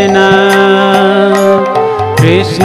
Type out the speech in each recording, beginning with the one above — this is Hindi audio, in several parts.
कृष्णा कृष्ण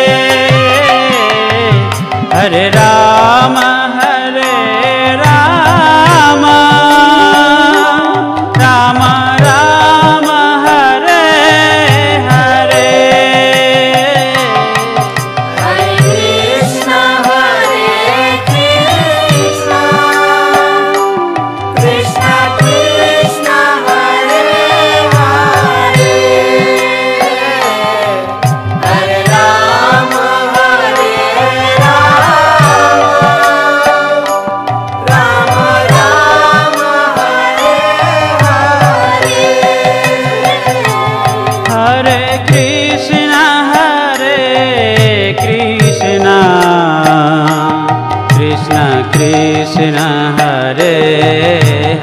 कृष्ण कृष्ण हरे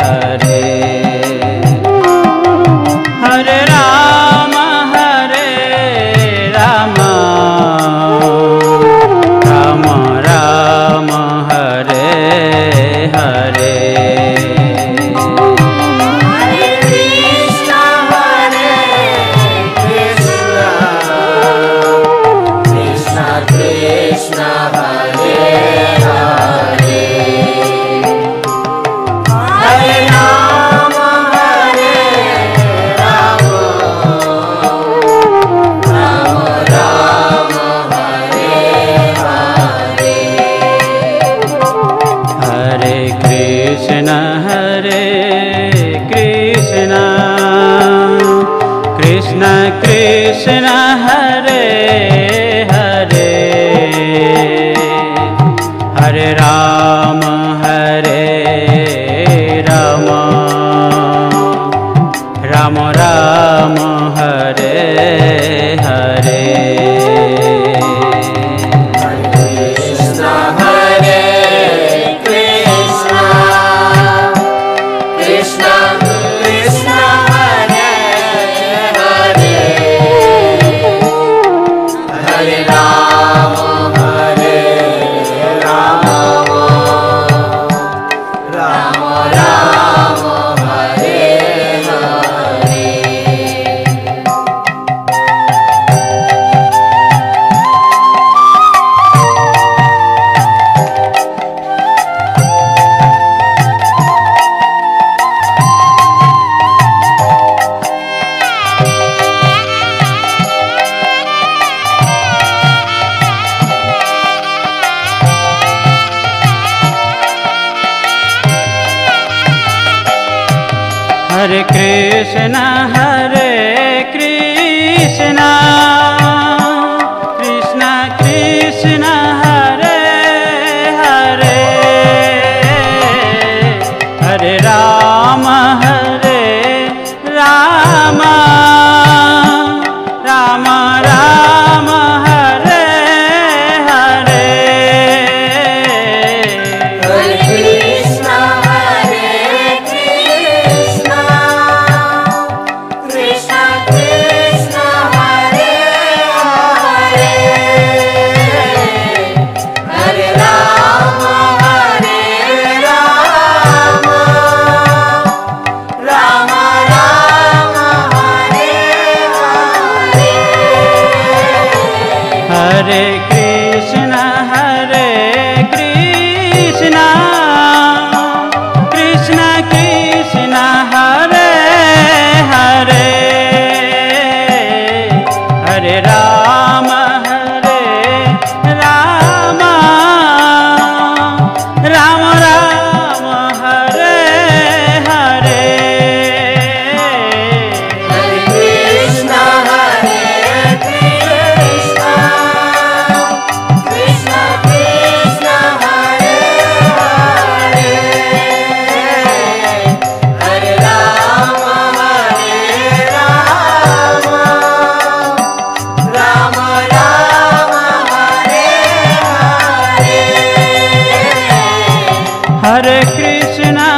हरे। Krishna. हरे कृष्ण हरे हरे कृष्णा।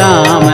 राम